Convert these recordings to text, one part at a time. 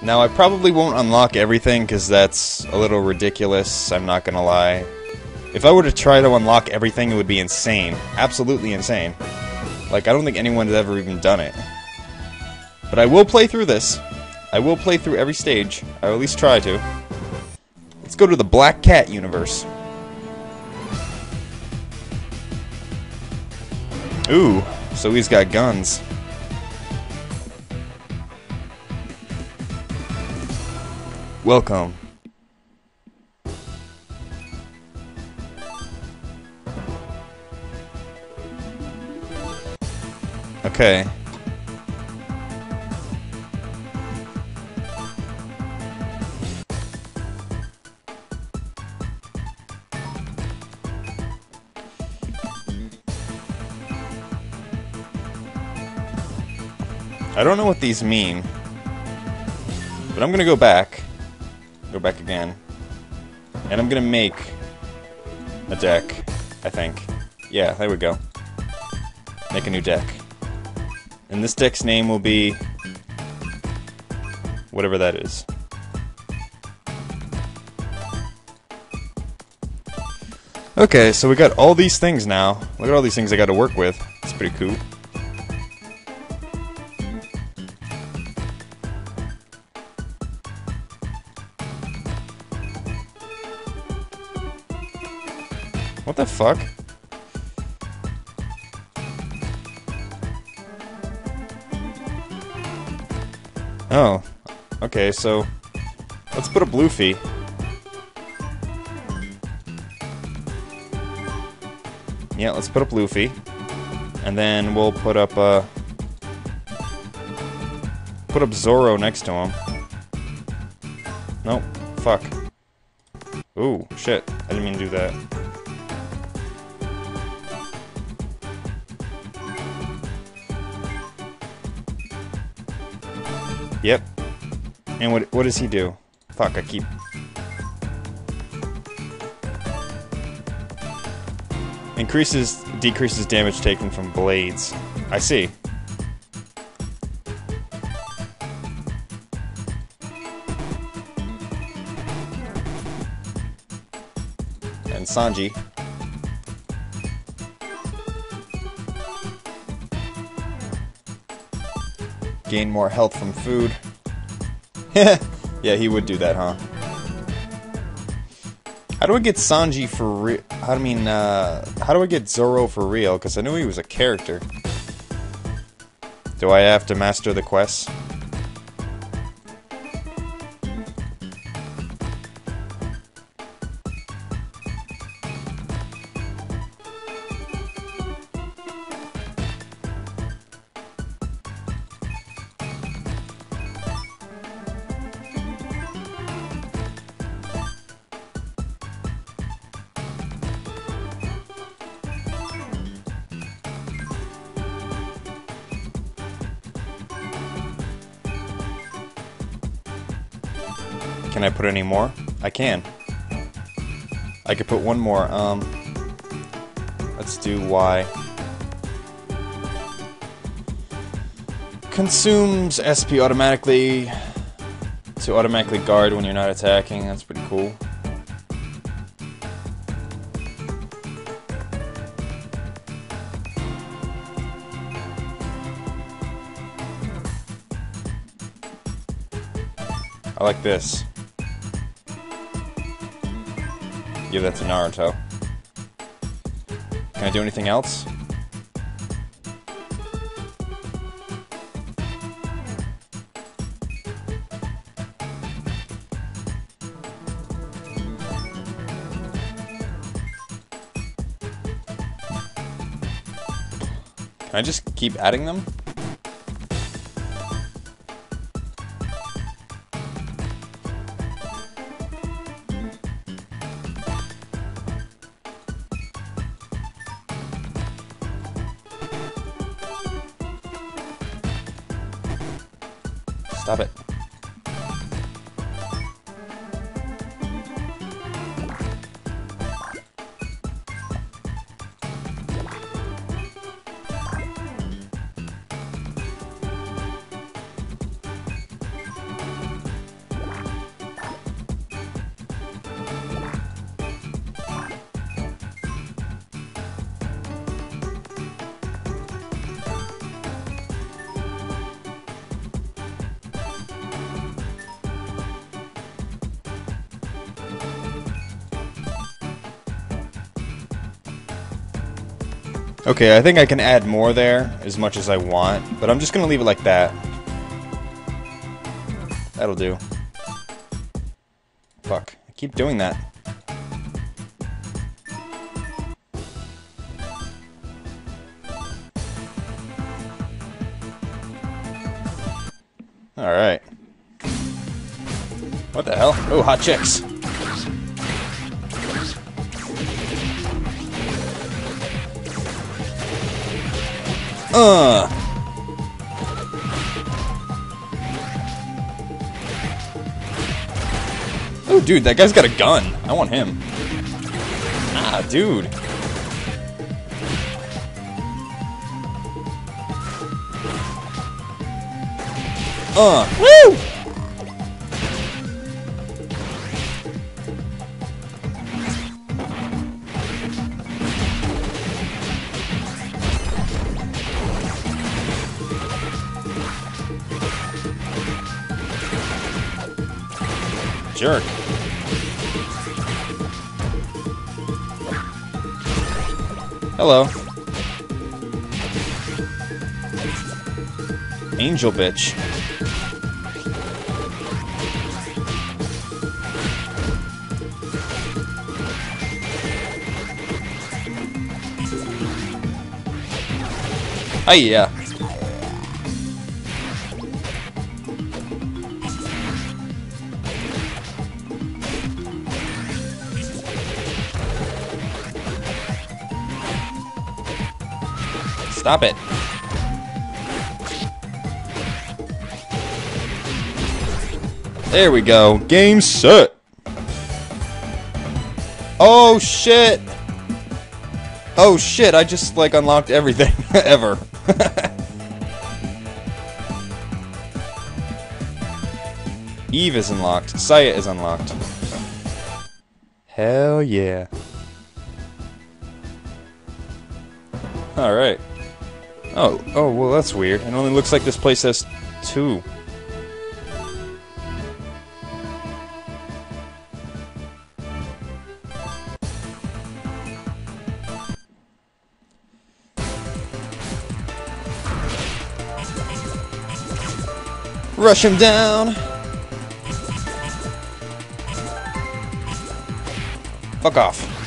Now, I probably won't unlock everything because that's a little ridiculous, I'm not gonna lie. If I were to try to unlock everything, it would be insane. Absolutely insane. Like, I don't think anyone has ever even done it. But I will play through this. I will play through every stage. I will at least try to. Let's go to the Black Cat universe. Ooh, so he's got guns. Welcome. Okay. I don't know what these mean. But I'm gonna go back. Go back again. And I'm gonna make a deck, I think. Yeah, there we go. Make a new deck. And this deck's name will be... Whatever that is. Okay, so we got all these things now. Look at all these things I got to work with. It's pretty cool. What the fuck? Oh. Okay, so... Let's put a Bluefy. Yeah, let's put up Luffy. And then we'll put up, uh... Put up Zoro next to him. Nope. Fuck. Ooh, shit. I didn't mean to do that. Yep. And what what does he do? Fuck, I keep... Increases, decreases damage taken from blades. I see. And Sanji. Gain more health from food. yeah, he would do that, huh? How do I get Sanji for real? I mean, uh, how do I get Zoro for real? Because I knew he was a character. Do I have to master the quests? Can I put any more? I can. I could put one more. Um, let's do Y. Consumes SP automatically to automatically guard when you're not attacking. That's pretty cool. I like this. Give that to Naruto. Can I do anything else? Can I just keep adding them? Okay, I think I can add more there as much as I want, but I'm just gonna leave it like that. That'll do. Fuck. I keep doing that. Alright. What the hell? Oh, hot chicks. Uh. Oh, dude, that guy's got a gun. I want him. Ah, dude. Uh. Woo! Jerk. Hello. Angel bitch. Oh yeah. Stop it. There we go. Game set. Oh shit. Oh shit, I just like unlocked everything ever. Eve is unlocked. Saya is unlocked. Hell yeah. Alright. Oh, oh, well that's weird. It only looks like this place has two. Rush him down! Fuck off.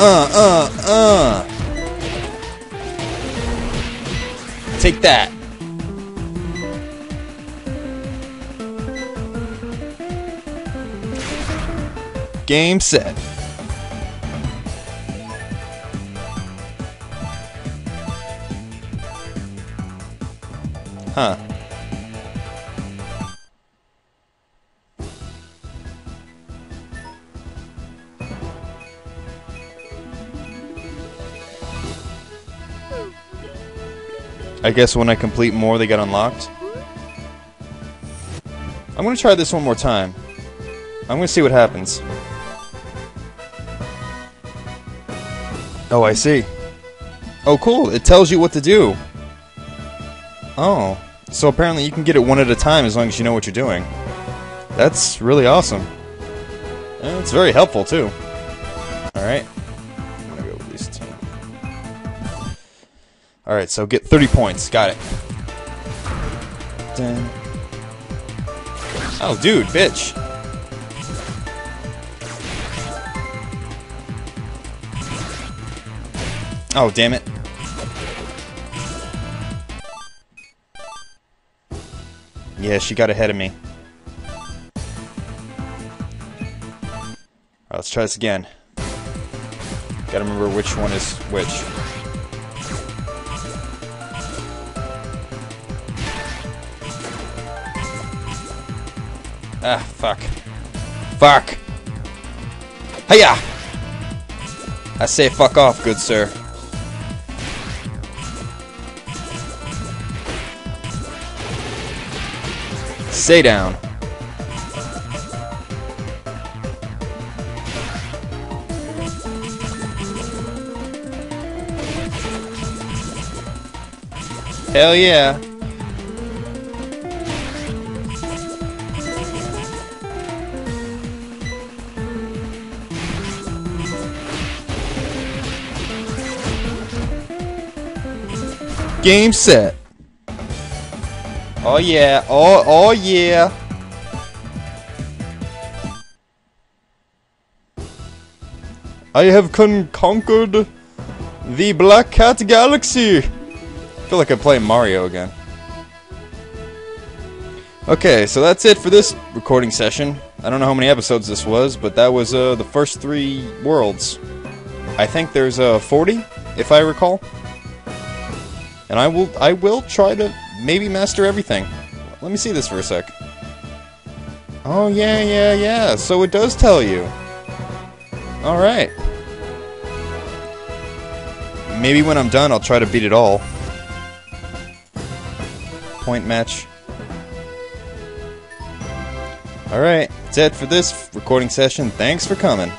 Uh, uh, uh. Take that. Game set. Huh. I guess when I complete more, they get unlocked. I'm gonna try this one more time. I'm gonna see what happens. Oh, I see. Oh, cool. It tells you what to do. Oh. So apparently you can get it one at a time as long as you know what you're doing. That's really awesome. And it's very helpful, too. Alright. Alright, so get 30 points. Got it. Dun. Oh, dude, bitch. Oh, damn it. Yeah, she got ahead of me. Alright, let's try this again. Gotta remember which one is which. Ah, fuck. Fuck! Hiya! I say fuck off, good sir. Stay down. Hell yeah. Game set. Oh yeah. Oh oh yeah. I have con conquered the Black Cat Galaxy. I feel like I'm playing Mario again. Okay, so that's it for this recording session. I don't know how many episodes this was, but that was uh, the first three worlds. I think there's uh, 40, if I recall. And I will I will try to maybe master everything. Let me see this for a sec. Oh yeah, yeah, yeah. So it does tell you. All right. Maybe when I'm done, I'll try to beat it all. Point match. Alright, that's it for this recording session. Thanks for coming.